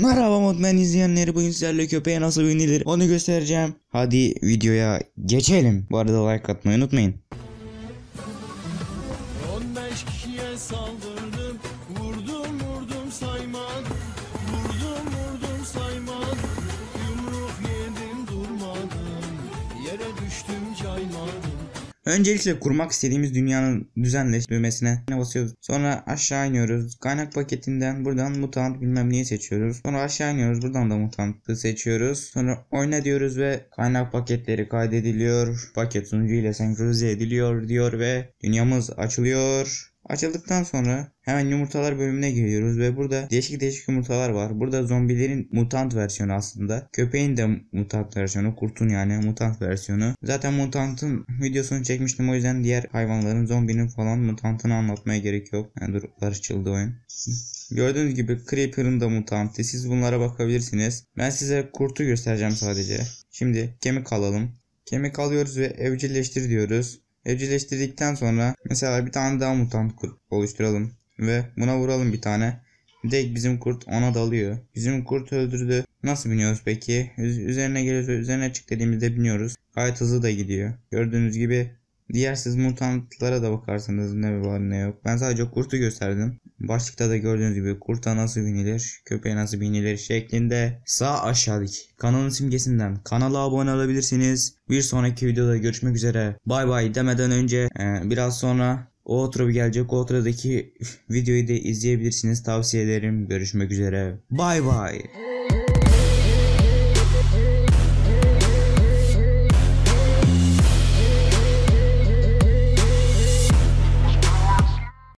Merhaba Modman izleyenleri bugün sizlerle köpeğe nasıl binilir onu göstereceğim. Hadi videoya geçelim. Bu arada like atmayı unutmayın. 15 kişiye saldırdım Vurdum vurdum saymadım Vurdum vurdum saymadım Yumruk yedim durmadım Yere düştüm caymadım Öncelikle kurmak istediğimiz dünyanın düzenleş düğmesine basıyoruz. Sonra aşağı iniyoruz. Kaynak paketinden buradan mutant bilmem neyi seçiyoruz. Sonra aşağı iniyoruz. Buradan da mutantı seçiyoruz. Sonra oyna diyoruz ve kaynak paketleri kaydediliyor. Paket sunucu ile senkronize ediliyor diyor ve dünyamız açılıyor. Açıldıktan sonra hemen yumurtalar bölümüne giriyoruz ve burada değişik değişik yumurtalar var. Burada zombilerin mutant versiyonu aslında. Köpeğin de mutant versiyonu. Kurtun yani mutant versiyonu. Zaten mutantın videosunu çekmiştim o yüzden diğer hayvanların zombinin falan mutantını anlatmaya gerek yok. Yani dur barışçıldı oyun. Gördüğünüz gibi Creeper'ın da mutanti. Siz bunlara bakabilirsiniz. Ben size kurtu göstereceğim sadece. Şimdi kemik alalım. Kemik alıyoruz ve evcilleştir diyoruz. Evcilleştirdikten sonra mesela bir tane daha mutant kurt oluşturalım. Ve buna vuralım bir tane. Direkt bizim kurt ona dalıyor. Bizim kurt öldürdü. Nasıl biniyoruz peki? Üz- üzerine geliyoruz ve üzerine çık dediğimizde biniyoruz. Gayet hızlı da gidiyor. Gördüğünüz gibi diğer siz mutantlara da bakarsanız ne var ne yok. Ben sadece kurtu gösterdim. Başlıkta da gördüğünüz gibi kurta nasıl binilir, köpeğe nasıl binilir şeklinde sağ aşağıdaki kanalın simgesinden kanala abone olabilirsiniz. Bir sonraki videoda görüşmek üzere. Bay bay demeden önce e, biraz sonra o outro gelecek. O outro'daki videoyu da izleyebilirsiniz. Tavsiye ederim. Görüşmek üzere. Bay bay.